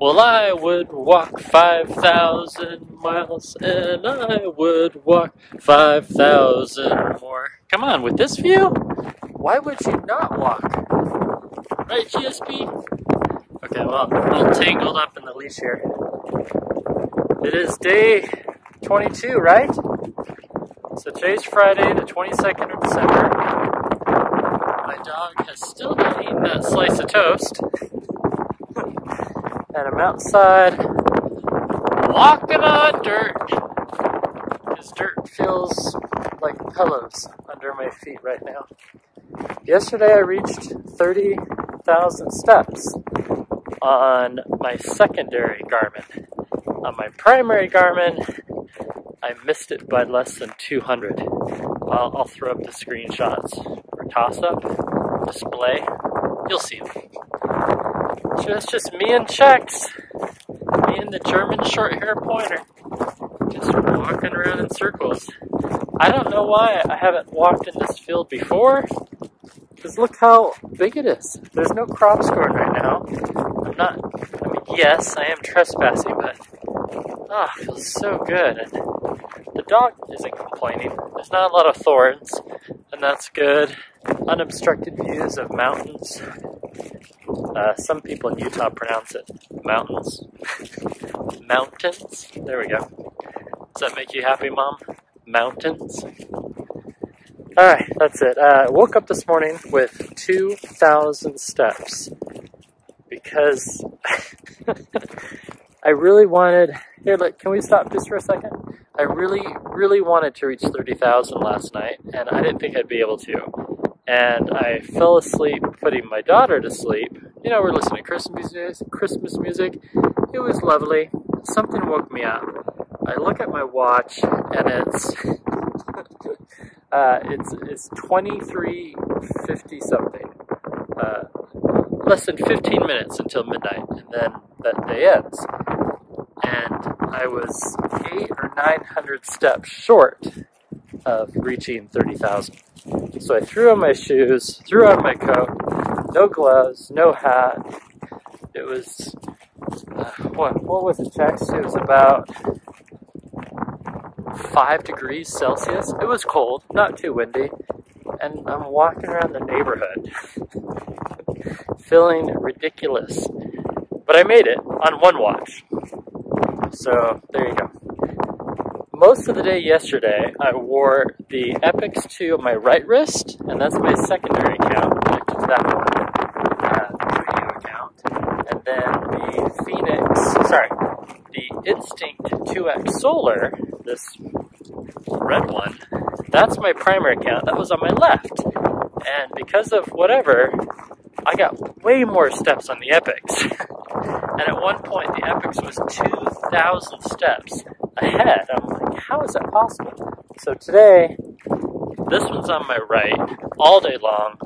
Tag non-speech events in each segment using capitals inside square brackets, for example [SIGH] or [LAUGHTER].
Well, I would walk 5,000 miles and I would walk 5,000 more. Come on, with this view, why would you not walk? Right, GSP? Okay, well, I'm all tangled up in the leash here. It is day 22, right? So today's Friday, the 22nd of December. My dog has still not eaten that slice of toast. And I'm outside walking on dirt. Because dirt feels like pillows under my feet right now. Yesterday I reached 30,000 steps on my secondary Garmin. On my primary Garmin, I missed it by less than 200. I'll, I'll throw up the screenshots or toss up, display. You'll see them. So it's just me and Chex, me and the German short hair pointer, just walking around in circles. I don't know why I haven't walked in this field before, because look how big it is. There's no crops growing right now. I'm not, I mean, yes, I am trespassing, but ah, oh, feels so good. And the dog isn't complaining. There's not a lot of thorns, and that's good. Unobstructed views of mountains. Uh, some people in Utah pronounce it mountains. [LAUGHS] mountains? There we go. Does that make you happy, Mom? Mountains? Alright, that's it. Uh, woke up this morning with 2,000 steps because [LAUGHS] I really wanted. Here, look, can we stop just for a second? I really, really wanted to reach 30,000 last night, and I didn't think I'd be able to. And I fell asleep putting my daughter to sleep. You know, we're listening to Christmas music. Christmas music. It was lovely. Something woke me up. I look at my watch, and it's [LAUGHS] uh, it's it's 23:50 something. Uh, less than 15 minutes until midnight, and then that day ends. And I was eight or 900 steps short of reaching 30,000. So I threw on my shoes, threw on my coat, no gloves, no hat. It was, uh, what, what was it, Chex? It was about five degrees Celsius. It was cold, not too windy. And I'm walking around the neighborhood [LAUGHS] feeling ridiculous. But I made it on one watch. So there you go. Most of the day yesterday, I wore the Epix 2 on my right wrist, and that's my secondary account, that one, uh, video account. And then the Fenix, sorry, the Instinct 2X Solar, this red one, that's my primary account. That was on my left. And because of whatever, I got way more steps on the Epix. [LAUGHS] and at one point, the Epix was 2,000 steps ahead. I'm like, how is that possible? So today, this one's on my right all day long,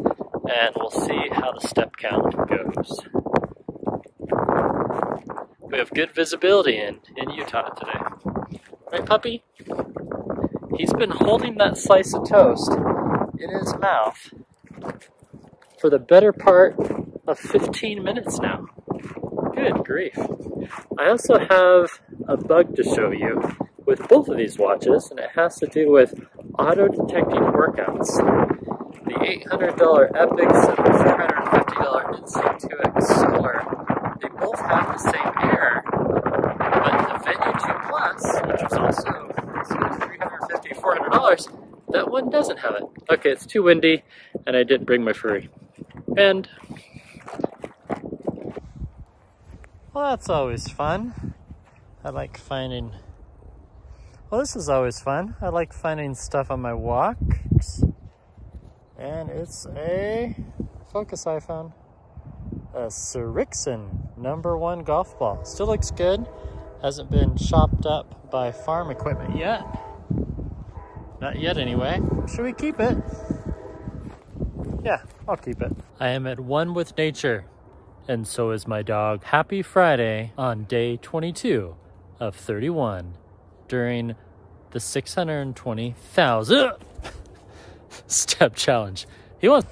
and we'll see how the step count goes. We have good visibility in, in Utah today. Right, puppy? He's been holding that slice of toast in his mouth for the better part of 15 minutes now. Good grief. I also have a bug to show you with both of these watches, and it has to do with auto-detecting workouts. The $800 Epix and the $450 Instinct 2X Solar, they both have the same error, but the Venu 2 Plus, which was also $350 $400, that one doesn't have it. Okay, it's too windy, and I didn't bring my furry. And well, that's always fun. I like finding. Well, this is always fun. I like finding stuff on my walks. And it's a focus iPhone. A Srixon number one golf ball. Still looks good. Hasn't been chopped up by farm equipment yet. Not yet, anyway. Should we keep it? Yeah, I'll keep it. I am at one with nature, and so is my dog. Happy Friday on day 22 of 31 during the 620,000 [LAUGHS] step challenge. He wants